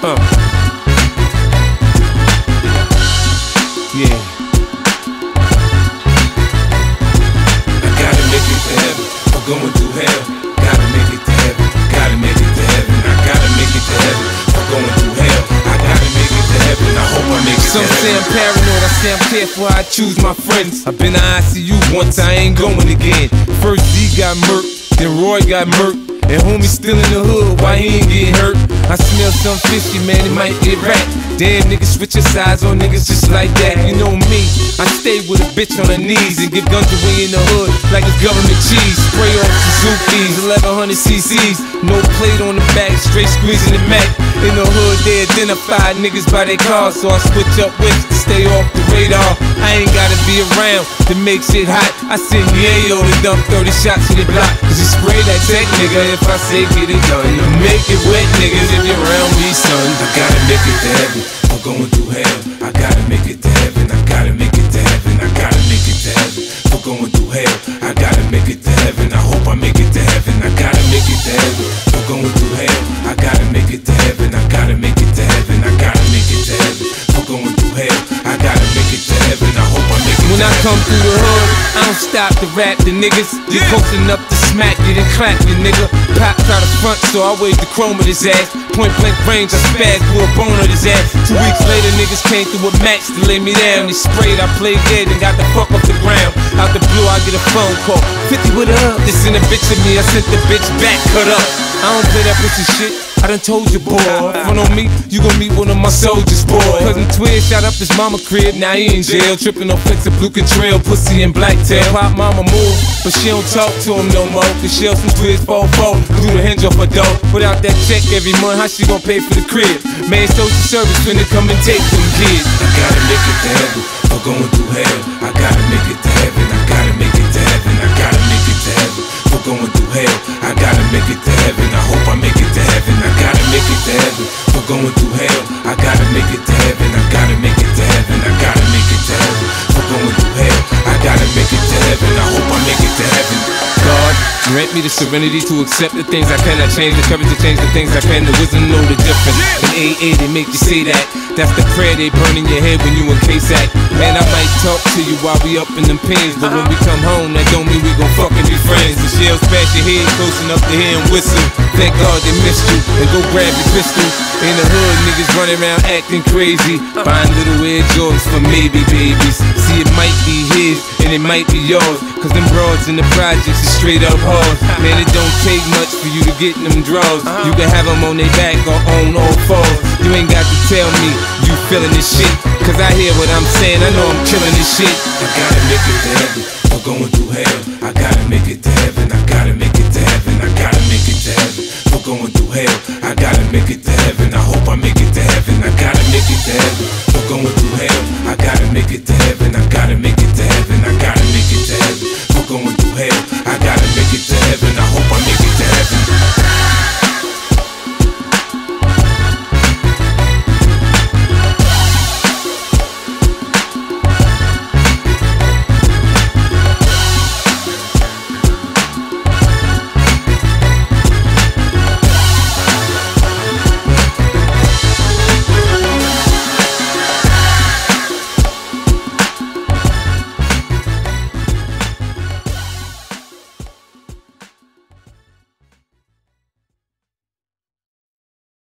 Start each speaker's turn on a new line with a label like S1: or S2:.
S1: Uh. Yeah.
S2: I gotta make it to heaven. I'm going through hell. Gotta make it to heaven. Gotta make it to heaven. I gotta make it to heaven. I'm going through hell. I gotta make it to heaven. I hope I make it
S1: Some
S2: to
S1: say. I'm paranoid, I say I'm careful I choose my friends. I've been to ICU once, I ain't going again. First D got murked, then Roy got murked. And homie still in the hood, why he ain't getting hurt? I smell some fishy, man, it might get wrapped. Damn, niggas switch your sides on niggas just like that. You know me, I stay with a bitch on her knees and give guns away in the hood like it's government cheese. Spray off Suzuki's, 1100 cc's, no plate on the back, straight squeezing the Mac. In the hood, they identify niggas by their cars, so I switch up with to stay off the radar. I ain't gotta be around to make shit hot. I send Yayo to dump 30 shots in the block. Cause you spray that tech nigga if I say get it done. You make niggas if you're around me, son.
S2: I gotta make it to heaven. I'm going through hell. I gotta make it to heaven. I gotta make it to heaven. I gotta make it to heaven. I'm going through hell. I I make it
S1: When
S2: to
S1: I
S2: heaven.
S1: come through the hood, I don't stop to rap the niggas. You posting up to smack you, then clap you, nigga. Pop out to front, so I wave the chrome at his ass. Point blank range, I spaz, blew a bone on his ass. Two weeks later, niggas came through with match to lay me down. They sprayed, I played dead and got the fuck off the ground. Out the blue, I get a phone call. 50 with up. This in a bitch of me, I sent the bitch back, cut up. I don't play that pussy shit. I done told you, boy. Front on me, you gon' meet one of my soldiers, boy. Cousin Twin shot up his mama crib, now he in jail. Trippin' on flicks of blue contrail, pussy and black tail. Pop mama move, but she don't talk to him no more. Cause she some 4 4 through the hinge off her door. Put out that check every month, how she gon' pay for the crib? Man, social service finna come and take them kids.
S2: I gotta make it to heaven. I'm going through hell. I gotta make going through hell. I gotta make it to heaven. I gotta make it to heaven. I gotta make it to heaven. I'm going through hell. I gotta make it to heaven. I hope I make it to heaven.
S1: God, grant me the serenity to accept the things I cannot change, the courage to change the things I can, the wisdom know the difference. In AA, they make you say that. That's the prayer they burn in your head when you in CASAT. Man, I might talk to you while we up in them pins, but when we come home, that don't mean we gon' fucking be friends. The shells pass your head close enough to hear 'em whistle. Thank God they missed you, and go grab your pistol. In the hood, niggas running around acting crazy, buying little Air Jordans for maybe babies. See, it might be his, and it might be yours, cause them broads in the projects is straight up hard. Man, it don't take much for you to get in them draws. You can have them on their back or on all fours. You ain't got to tell me you feeling this shit, cause I hear what I'm saying, I know I'm killing this shit.
S2: I gotta make it to heaven. I'm going through hell. I gotta make it to heaven. I gotta make it to heaven. I gotta make it to heaven. I'm going through hell. I gotta make it to heaven.